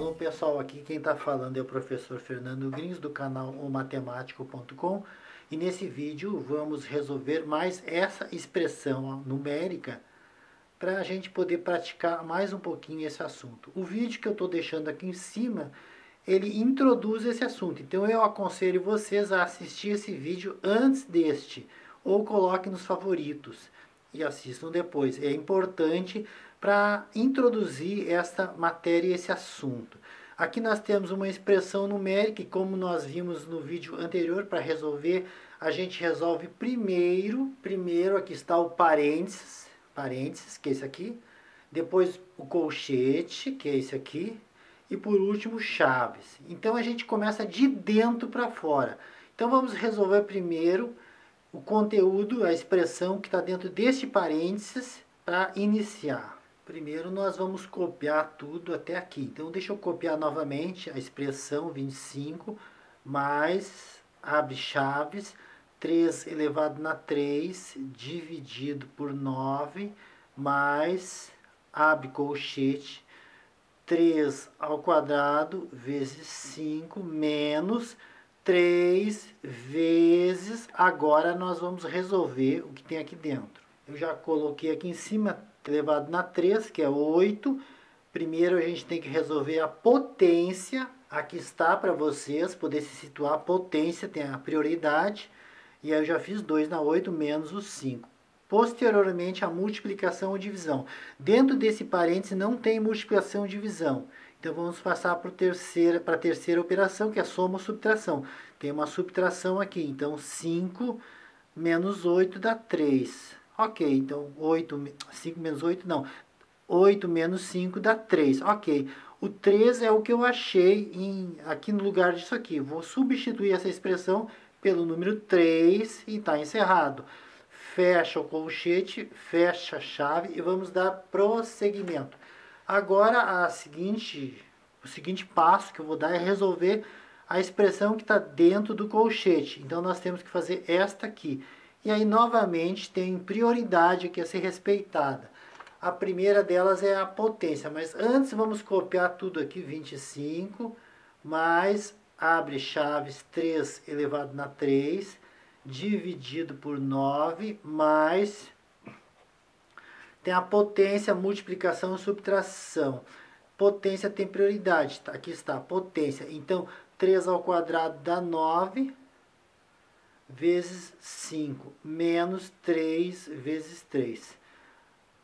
Alô pessoal, aqui quem está falando é o professor Fernando Grins do canal omatemático.com e nesse vídeo vamos resolver mais essa expressão numérica para a gente poder praticar mais um pouquinho esse assunto. O vídeo que eu estou deixando aqui em cima, ele introduz esse assunto, então eu aconselho vocês a assistir esse vídeo antes deste ou coloque nos favoritos e assistam depois. É importante para introduzir esta matéria e esse assunto. Aqui nós temos uma expressão numérica e como nós vimos no vídeo anterior, para resolver, a gente resolve primeiro, primeiro aqui está o parênteses, parênteses, que é esse aqui, depois o colchete, que é esse aqui, e por último chaves. Então a gente começa de dentro para fora. Então vamos resolver primeiro o conteúdo, a expressão que está dentro deste parênteses para iniciar. Primeiro nós vamos copiar tudo até aqui. Então deixa eu copiar novamente a expressão 25 mais abre chaves 3 elevado na 3 dividido por 9 mais abre colchete 3 ao quadrado vezes 5 menos 3 vezes. Agora nós vamos resolver o que tem aqui dentro. Eu já coloquei aqui em cima elevado na 3, que é 8. Primeiro a gente tem que resolver a potência. Aqui está para vocês poder se situar. A potência tem a prioridade. E aí eu já fiz 2 na 8 menos o 5. Posteriormente, a multiplicação ou divisão. Dentro desse parêntese não tem multiplicação ou divisão. Então vamos passar para, terceira, a terceira operação, que é soma ou subtração. Tem uma subtração aqui. Então 5 menos 8 dá 3. Ok, então 8, 5 menos 8, não. 8 menos 5 dá 3. Ok, o 3 é o que eu achei em, aqui no lugar disso aqui. Vou substituir essa expressão pelo número 3 e está encerrado. Fecha o colchete, fecha a chave e vamos dar prosseguimento. Agora, a seguinte, o seguinte passo que eu vou dar é resolver a expressão que está dentro do colchete. Então, nós temos que fazer esta aqui. E aí, novamente, tem prioridade que a ser respeitada. A primeira delas é a potência, mas antes vamos copiar tudo aqui, 25, mais, abre chaves, 3 elevado na 3, dividido por 9, mais, tem a potência, multiplicação e subtração. Potência tem prioridade, tá? aqui está, potência. Então, 3 ao quadrado dá 9, vezes 5, menos 3 vezes 3.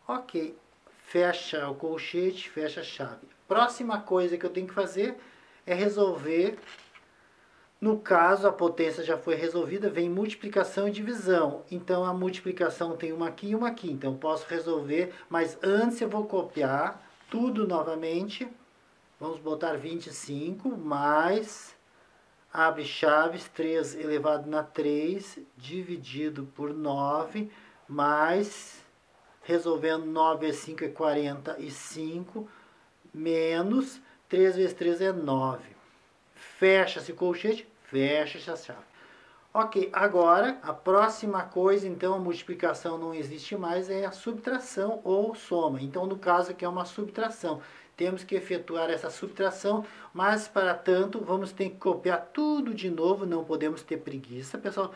Ok, fecha o colchete, fecha a chave. Próxima coisa que eu tenho que fazer é resolver, no caso a potência já foi resolvida, vem multiplicação e divisão. Então a multiplicação tem uma aqui e uma aqui, então posso resolver, mas antes eu vou copiar tudo novamente. Vamos botar 25 mais abre chaves, 3 elevado na 3, dividido por 9, mais, resolvendo 9 vezes 5 é 45, menos 3 vezes 3 é 9. Fecha-se o colchete, fecha-se a chave. Ok, agora a próxima coisa, então a multiplicação não existe mais, é a subtração ou soma. Então no caso aqui é uma subtração temos que efetuar essa subtração, mas para tanto vamos ter que copiar tudo de novo, não podemos ter preguiça, pessoal.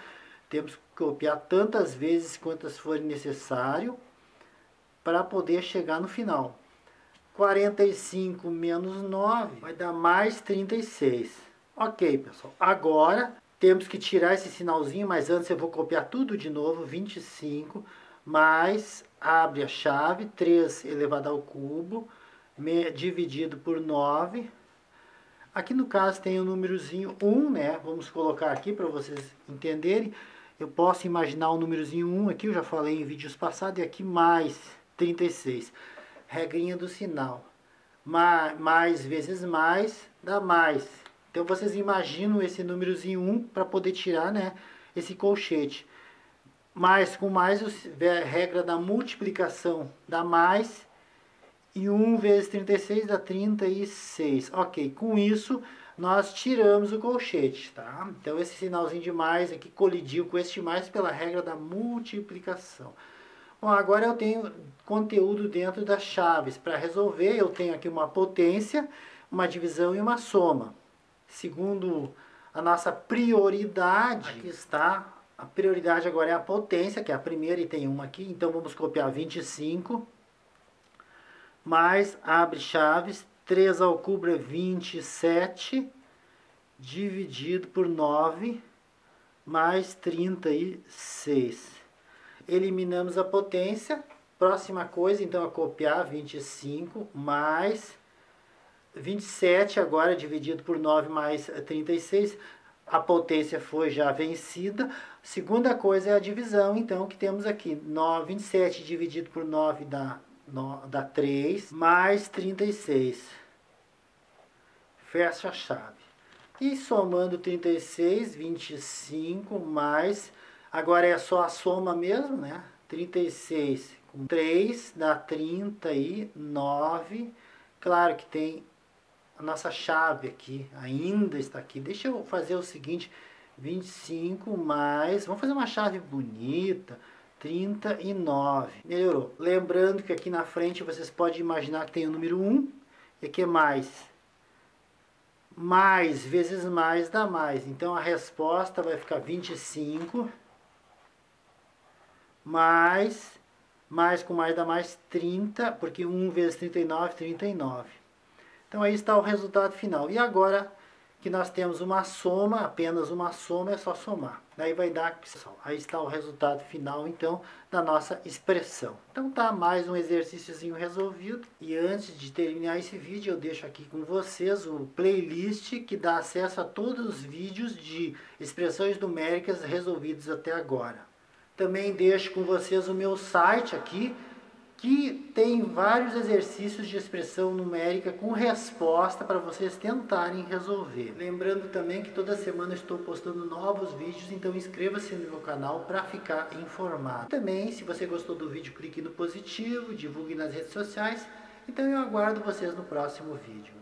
Temos que copiar tantas vezes quantas forem necessário para poder chegar no final. 45 menos 9 vai dar mais 36. Ok, pessoal. Agora temos que tirar esse sinalzinho, mas antes eu vou copiar tudo de novo. 25 mais, abre a chave, 3 elevado ao cubo, dividido por 9. Aqui no caso tem o númerozinho 1, né? Vamos colocar aqui para vocês entenderem. Eu posso imaginar o númerozinho 1 aqui, eu já falei em vídeos passados, e aqui mais 36. Regrinha do sinal. Mais, mais vezes mais dá mais. Então vocês imaginam esse númerozinho 1 para poder tirar né, esse colchete. Mais com mais, a regra da multiplicação dá mais e 1 vezes 36 dá 36. Ok, com isso nós tiramos o colchete, tá? Então esse sinalzinho de mais aqui colidiu com este mais pela regra da multiplicação. Bom, agora eu tenho conteúdo dentro das chaves. Para resolver, eu tenho aqui uma potência, uma divisão e uma soma. Segundo a nossa prioridade, aqui está, a prioridade agora é a potência, que é a primeira e tem uma aqui, então vamos copiar 25, mais, abre chaves, 3 ao cubo é 27, dividido por 9, mais 36. Eliminamos a potência, próxima coisa, então, é copiar 25 mais 27 agora dividido por 9 mais 36, a potência foi já vencida. Segunda coisa é a divisão, então, que temos aqui. 9, 27 dividido por 9 dá, no, dá 3, mais 36. Fecha a chave. E somando 36, 25, mais... Agora é só a soma mesmo, né? 36 com 3 dá 39. Claro que tem a nossa chave aqui, ainda está aqui. Deixa eu fazer o seguinte, 25 mais, vamos fazer uma chave bonita, 39. Melhorou. Lembrando que aqui na frente vocês podem imaginar que tem o número 1 e aqui é mais. Mais vezes mais dá mais. Então a resposta vai ficar 25 mais, mais com mais dá mais 30, porque 1 vezes 39, 39. Então aí está o resultado final. E agora que nós temos uma soma, apenas uma soma, é só somar. Daí vai dar, aí está o resultado final, então, da nossa expressão. Então tá mais um exercíciozinho resolvido. E antes de terminar esse vídeo, eu deixo aqui com vocês o playlist que dá acesso a todos os vídeos de expressões numéricas resolvidos até agora. Também deixo com vocês o meu site aqui, que tem vários exercícios de expressão numérica com resposta para vocês tentarem resolver. Lembrando também que toda semana estou postando novos vídeos, então inscreva-se no meu canal para ficar informado. Também, se você gostou do vídeo, clique no positivo, divulgue nas redes sociais. Então eu aguardo vocês no próximo vídeo.